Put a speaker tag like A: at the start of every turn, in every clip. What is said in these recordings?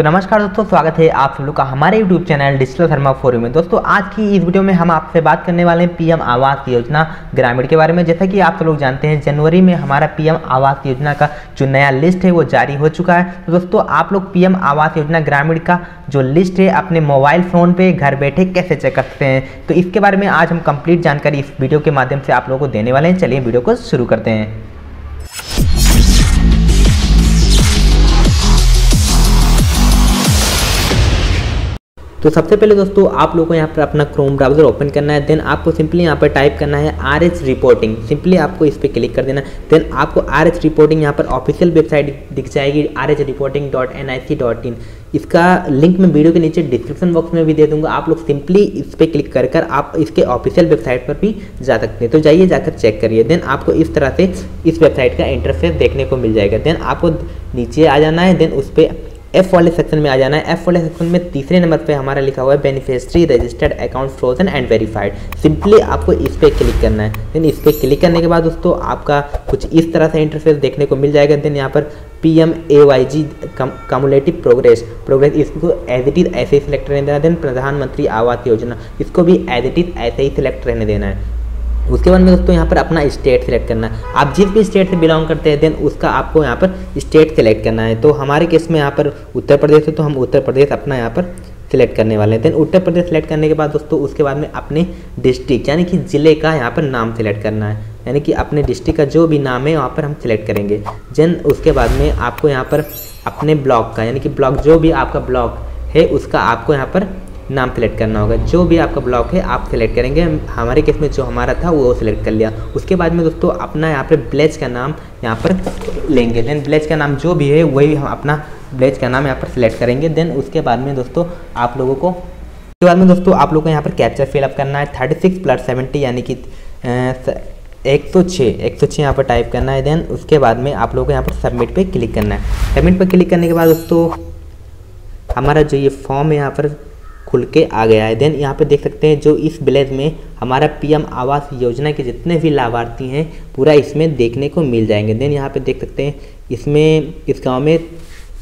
A: तो नमस्कार दोस्तों, स्वागत है आप सब लोग का हमारे YouTube channel digital Sharma forum में। दोस्तों, आज की इस वीडियो में हम आपसे बात करने वाले हैं पीएम आवास योजना ग्रामीण के बारे में। जैसा कि आप सब लोग जानते हैं, जनवरी में हमारा पीएम आवास योजना का जो नया लिस्ट है, वो जारी हो चुका है। तो दोस्तों, आप लोग पीएम आवास योजना ग्रामीण का जो लिस्ट है, अपने मोबाइल फ़ोन पर घर बैठे कैसे चेक कर सकते हैं? तो इसके बारे में आज हम कंप्लीट जानकारी इस वीडियो के माध्यम से आप लोगों को देने वाले हैं। चलिए वीडियो को शुरू करते हैं। तो सबसे पहले दोस्तों, आप लोगों को यहाँ पर अपना क्रोम ब्राउज़र ओपन करना है देन आपको सिंपली यहाँ पर टाइप करना है आर एच रिपोर्टिंग सिंपली आपको इस पर क्लिक कर देना। देन आपको आर एच रिपोर्टिंग यहाँ पर ऑफिशियल वेबसाइट दिख जाएगी R H reporting dot N I C dot in इसका लिंक मैं वीडियो के नीचे डिस्क्रिप्शन बॉक्स में भी दे दूँगा। आप लोग सिंपली इस पर क्लिक कर कर आप इसके ऑफिशियल वेबसाइट पर भी जा सकते हैं। तो जाइए, जाकर चेक करिए। देन आपको इस तरह से इस वेबसाइट का इंटरफेस देखने को मिल जाएगा। देन आपको नीचे आ जाना है देन उस पर एफ़ वाले सेक्शन में आ जाना है। एफ़ वाले सेक्शन में तीसरे नंबर पे हमारा लिखा हुआ है beneficiary registered account frozen and verified simply आपको इस पर क्लिक करना है। देन इस पर क्लिक करने के बाद दोस्तों आपका कुछ इस तरह से इंटरफेस देखने को मिल जाएगा। देन यहाँ पर P M A Y G cumulative progress progress इसको एज इट इज़ ऐसे ही सिलेक्ट रहने देना। देन प्रधानमंत्री आवास योजना, इसको भी एज इट इज़ ऐसे ही सिलेक्ट रहने देना है। उसके बाद में दोस्तों यहाँ पर अपना स्टेट सेलेक्ट करना है। आप जिस भी स्टेट से बिलोंग करते हैं देन उसका आपको यहाँ पर स्टेट सेलेक्ट करना है। तो हमारे केस में यहाँ पर उत्तर प्रदेश है तो हम उत्तर प्रदेश अपना यहाँ पर सिलेक्ट करने वाले हैं। देन उत्तर प्रदेश सेलेक्ट करने के बाद दोस्तों, उसके बाद में अपने डिस्ट्रिक्ट यानी कि ज़िले का यहाँ पर नाम सेलेक्ट करना है। यानी कि अपने डिस्ट्रिक्ट का जो भी नाम है, वहाँ पर हम सिलेक्ट करेंगे। देन उसके बाद में आपको यहाँ पर अपने ब्लॉक का, यानी कि ब्लॉक जो भी आपका ब्लॉक है, उसका आपको यहाँ पर नाम सेलेक्ट करना होगा। जो भी आपका ब्लॉक है, आप सेलेक्ट करेंगे। हमारे केस में जो हमारा था, वो सिलेक्ट कर लिया। उसके बाद में दोस्तों, अपना यहाँ पर ब्लेज का नाम यहाँ पर लेंगे। देन ब्लेज का नाम जो भी है, वही हम अपना ब्लेज का नाम यहाँ पर सिलेक्ट करेंगे। देन उसके बाद में दोस्तों, आप लोगों को उसके बाद में दोस्तों, आप लोगों को यहाँ पर कैप्चर फिलअप करना है। थर्टी सिक्स प्लस सेवेंटी यानी कि एक सौ छः एक सौ छः यहाँ पर टाइप करना है। देन उसके बाद में आप लोगों को यहाँ पर सबमिट पे क्लिक करना है। सबमिट पर क्लिक करने के बाद दोस्तों, हमारा जो ये फॉर्म है यहाँ पर खुल के आ गया है। देन यहाँ पे देख सकते हैं जो इस विलेज में हमारा पीएम आवास योजना के जितने भी लाभार्थी हैं, पूरा इसमें देखने को मिल जाएँगे। देन यहाँ पे देख सकते हैं, इसमें, इस गाँव में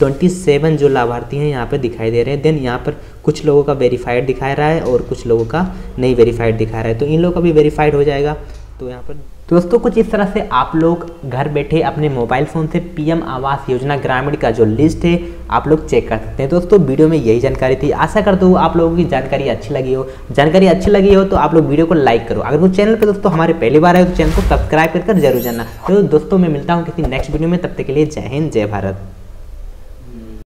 A: 27 जो लाभार्थी हैं यहाँ पे दिखाई दे रहे हैं। देन यहाँ पर कुछ लोगों का वेरीफाइड दिखा रहा है और कुछ लोगों का नहीं वेरीफाइड दिखा रहा है। तो इन लोगों का भी वेरीफाइड हो जाएगा। तो यहाँ पर दोस्तों, कुछ इस तरह से आप लोग घर बैठे अपने मोबाइल फ़ोन से पीएम आवास योजना ग्रामीण का जो लिस्ट है, आप लोग चेक कर सकते हैं। दोस्तों, वीडियो में यही जानकारी थी। आशा करता हूँ आप लोगों की जानकारी अच्छी लगी हो। जानकारी अच्छी लगी हो तो आप लोग वीडियो को लाइक करो। अगर वो चैनल पर दोस्तों हमारे पहली बार आए तो चैनल को सब्सक्राइब कर ज़रूर जाना तो दोस्तों, मैं मिलता हूँ किसी नेक्स्ट वीडियो में। तब तक के लिए जय हिंद, जय भारत।